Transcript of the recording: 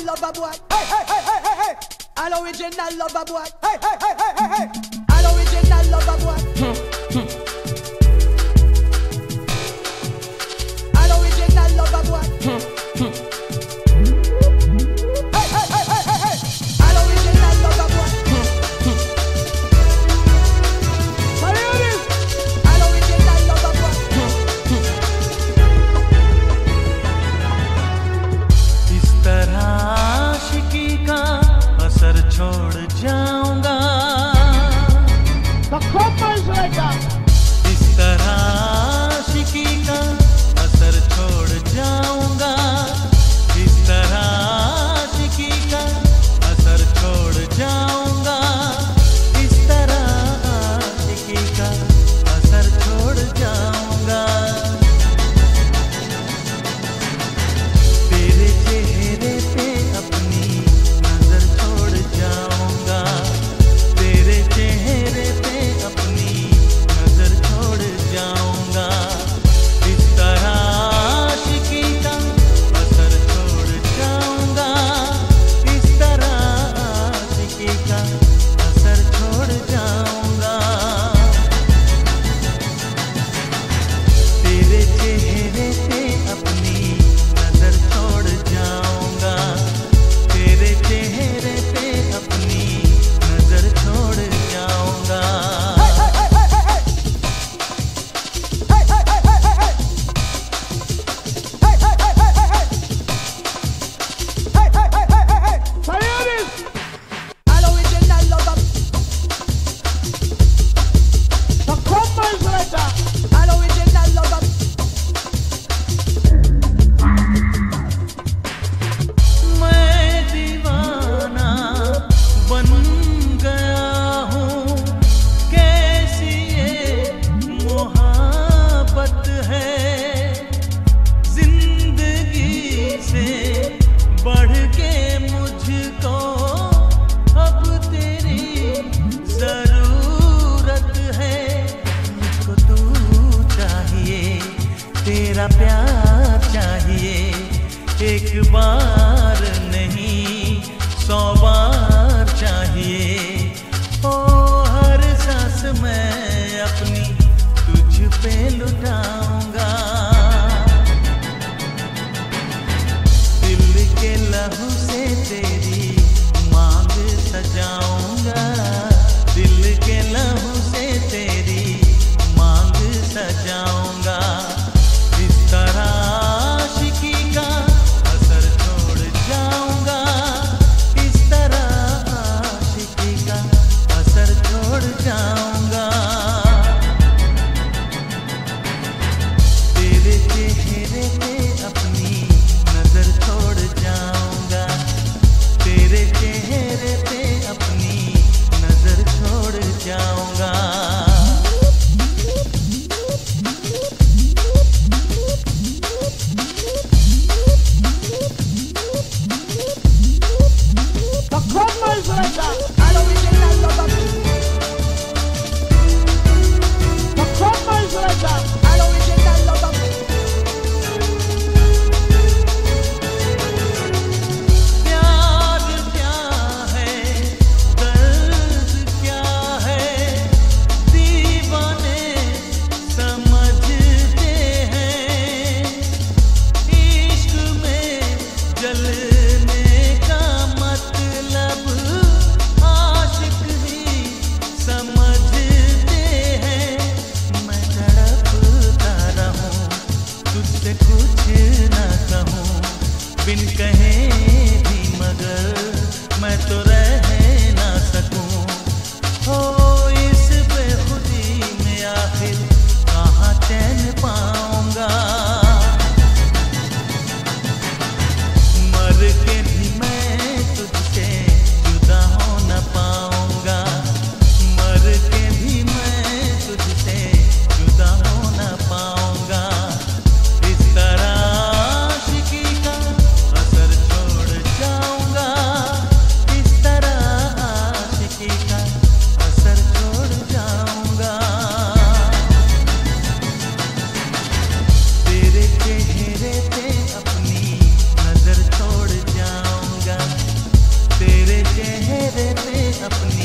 original lover boy. Hey, hey, hey, hey, hey, hey. An original lover boy. Hey, hey, hey, hey, hey, hey. An original lover boy. Hmm, hmm. कुर्बान बिन कहे भी मगर company.